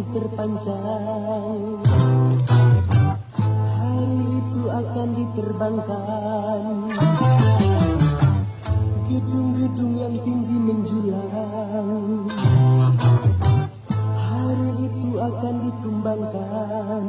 kukuh terpanjang Hari itu akan diterbangkan. Gedung-gedung yang tinggi menjulang. Hari itu akan ditumbangkan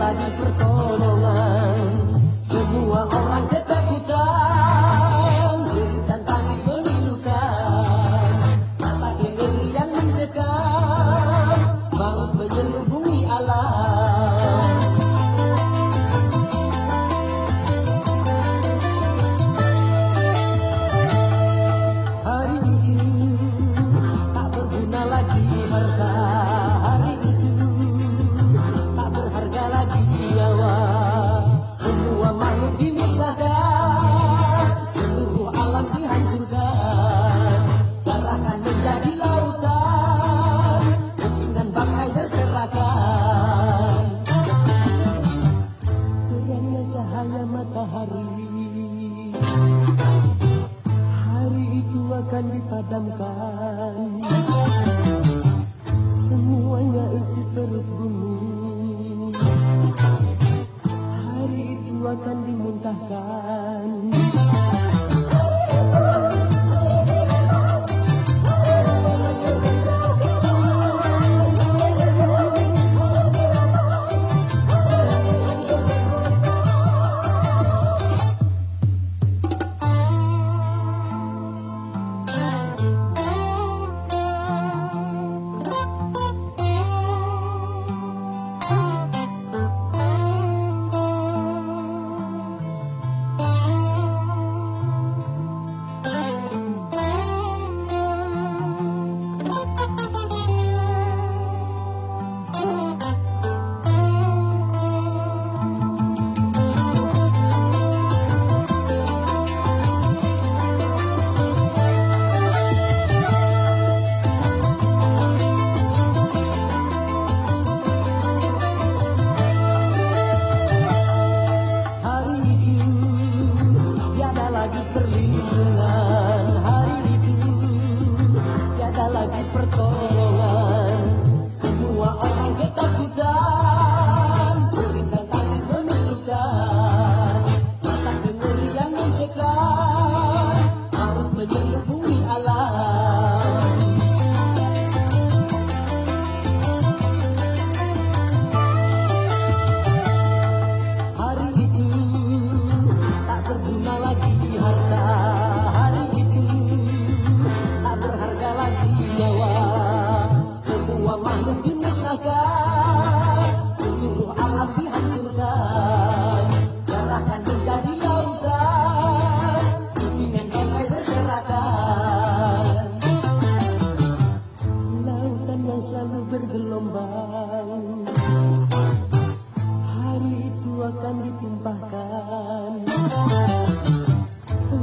lagi pertolongan. Semua orang ketakutan. Jeritan tangis memilukan Rasa kengerian mencekam. Maut menyelubungi alam. Hari itu tak berguna lagi harta itu akan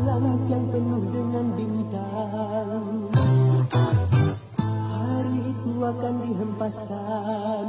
Langit yang penuh dengan bintang. Hari itu akan dihempaskan.